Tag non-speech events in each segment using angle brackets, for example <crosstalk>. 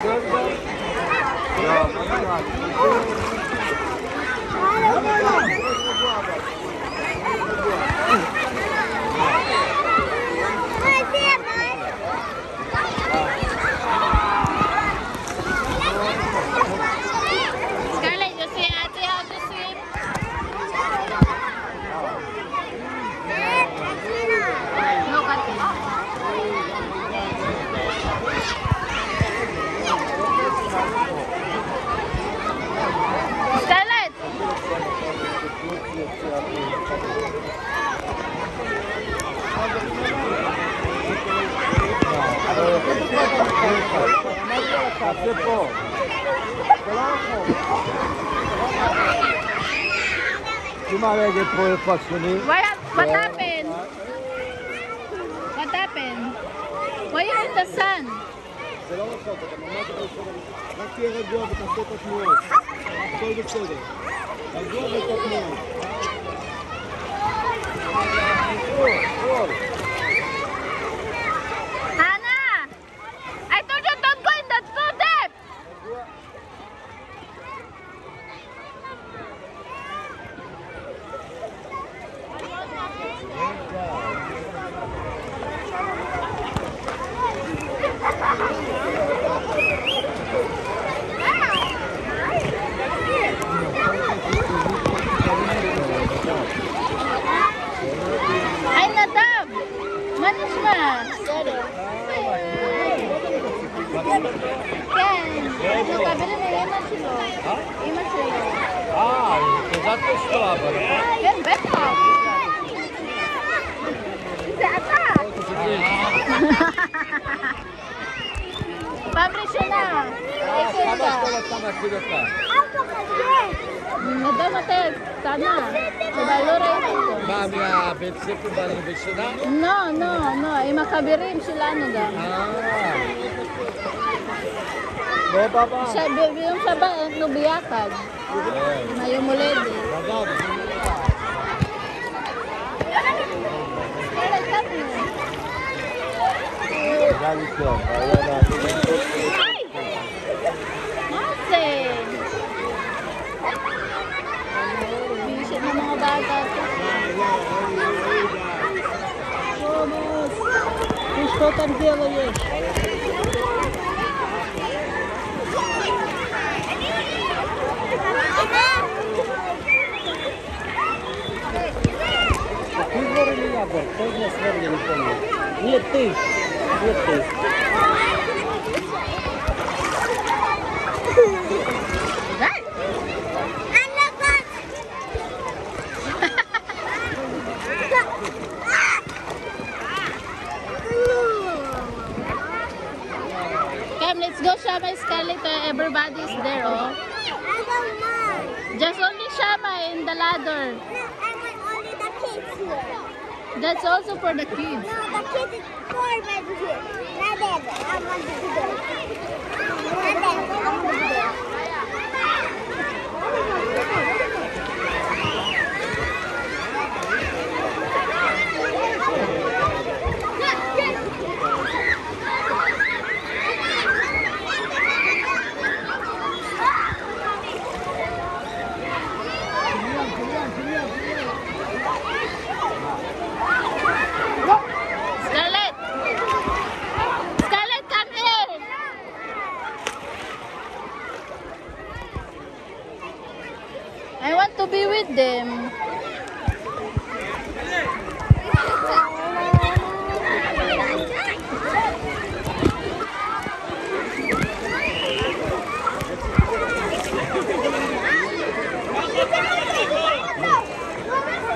Não, não, não. קפה פה. Prima legge poi fazioni. Why, what happened? What happened? Why you in the sun? זה לא רחוק, אתה ממש יכול לשבת. רק תהיה רגוע ותעשה את התנועות. הכל בסדר. רגוע ואת התנועות. כן, נו, קבל לי אמא שלו. אמא שלו. אה, תעודת פסטו, אבל. כן, בטח. זה אתה. פעם ראשונה. אותה. כל אתה מכיר אותה? נדב אתה קטנה. אבל לא ראיתי אותו. מה, מהבית ספר בראשונה? לא, לא, לא, עם החברים שלנו גם. אה. Baba pa. Sa yung sa ba nubiyakan. Na yung mulid. Bagab. Galit ko. Ayan na. Mase. Bisit ng mga bata to. Vamos! Estou tão belo hoje. Кто из нас двор, я не помню. Нет, ты. Нет, ты. Come, let's go Shama Scarlett. Uh, Everybody is there, oh. Just only Shama in the ladder. That's also for the kids. Scarlett! Scarlett, come here! I want to be with them.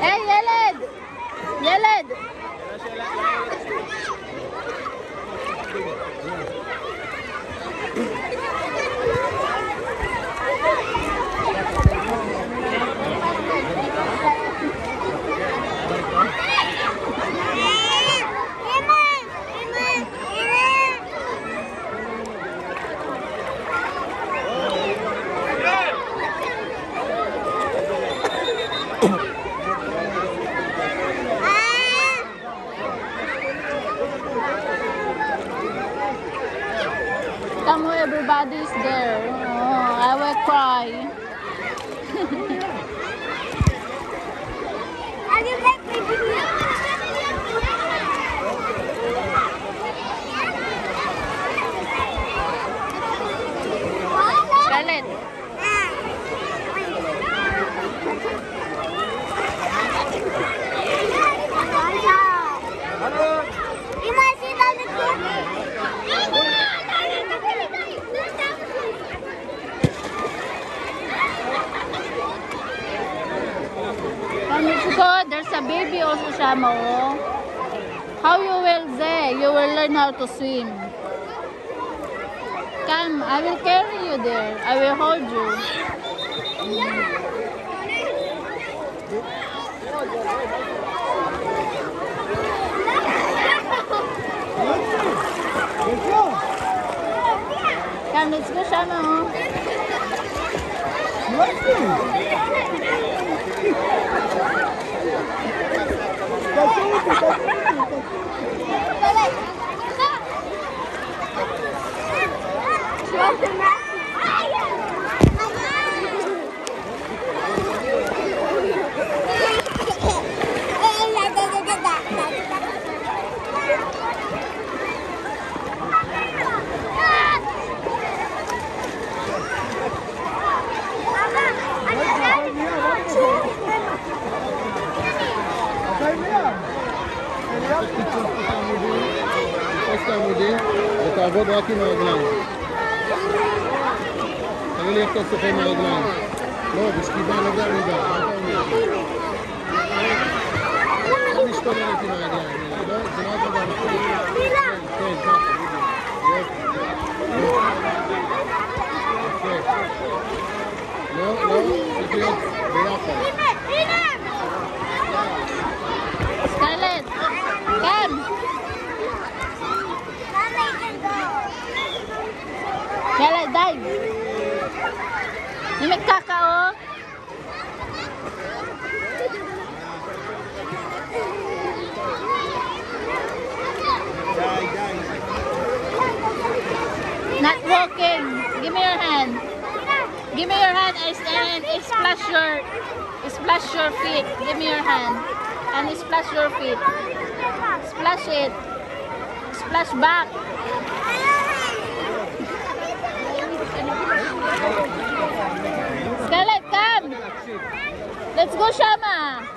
Hey, Yeled! Yeled! Daddy's there. Oh, I will cry. <laughs> Scarlett, Ano? Come, let's go. There's a baby also, Shama. Oh. How you will there? You will learn how to swim. Come, I will carry you there. I will hold you. Come, let's go, Shama. 来来来来来来来 ותעבוד רק עם הרגליים. תראי לי איך אתה עושה עם הרגליים. לא, בשכיבה לא בעמידה. לא משתוללת עם הרגליים. לא, זה לא הנכון. כן, כן, ככה, בדיוק. יופי. יפה. לא, לא, צריך להיות Yala, dive. May kakao. Oh. Not walking. Give me your hand. Give me your hand and splash your splash your feet. Give me your hand and splash your feet. Splash it. Splash back. Scarlett, come. Let's go, Shama.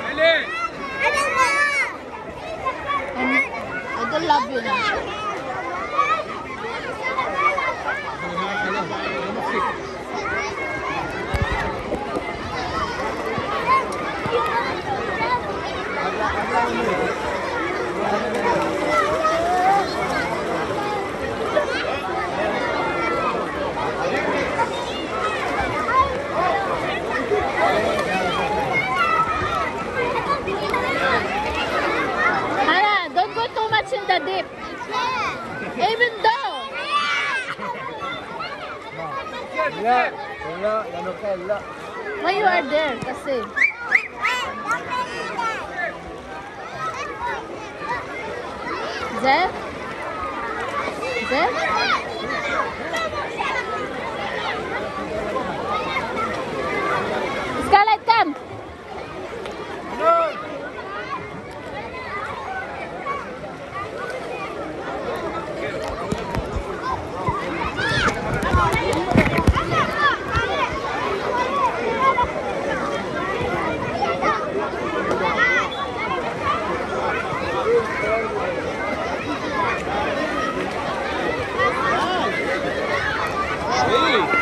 I you. Hannah, don't go too much in the deep. Even though. Wala. Wala. Ano ka? Wala. Why you are there? Kasi. Zé? Zé? Ei!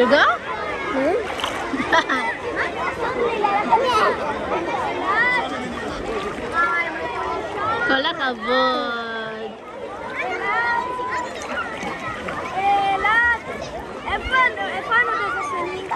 juga? Hmm? כל הכבוד. איפה הנודד השני?